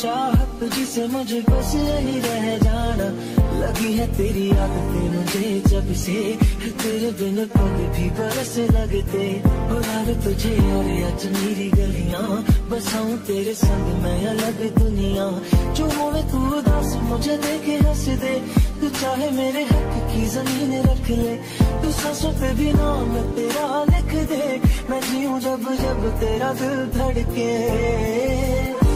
चाहत तुझसे मुझे बस यही रह जाना। लगी है तेरी आदतें मुझे जब से। तेरे बिन पग भी बरस लगते। बुलावे तुझे और आज मेरी गलियाँ। बसाऊं तेरे संग मैं अलग दुनिया। जो होवे तू उदास, मुझे देखे हंस दे। तू चाहे मेरे हक की ज़मीन रख ले। तू सांसों पे भी नाम तेरा लिख दे। मैं जीऊं जब जब तेरा दिल धड़के।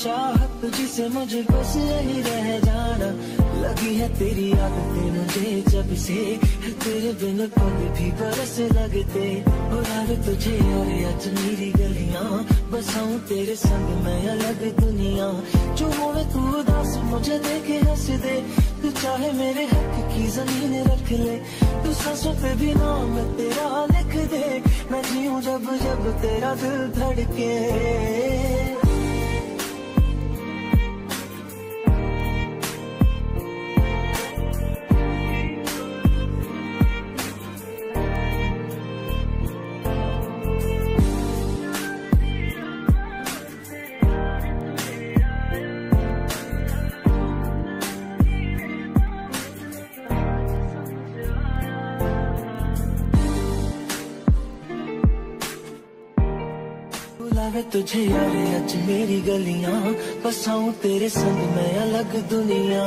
चाहत जिसे मुझे बस यही रह जाना। लगी है तेरी आदतें मुझे जब से तेरे बिन पग भी बरस लगते। और तुझे और आज मेरी गलियाँ बसाऊं तेरे संग मैं अलग दुनिया। जो होवे तू उदास, मुझे देखे हंस दे। तू चाहे मेरे हक की ज़मीन रख ले। तू सांसों पे भी नाम तेरा लिख दे। मैं जीऊं जब जब तेरा दिल धड़के। तुझे यार अज मेरी गलियाँ बसाऊं तेरे संग मैं अलग दुनिया।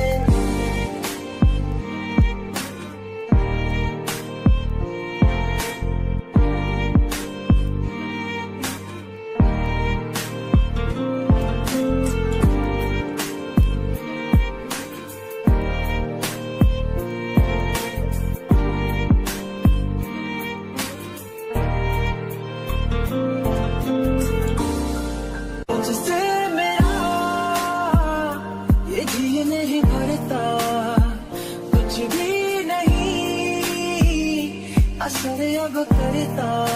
तुझसे मेरा ये जी नहीं भरता। कुछ भी नहीं असर अब करता।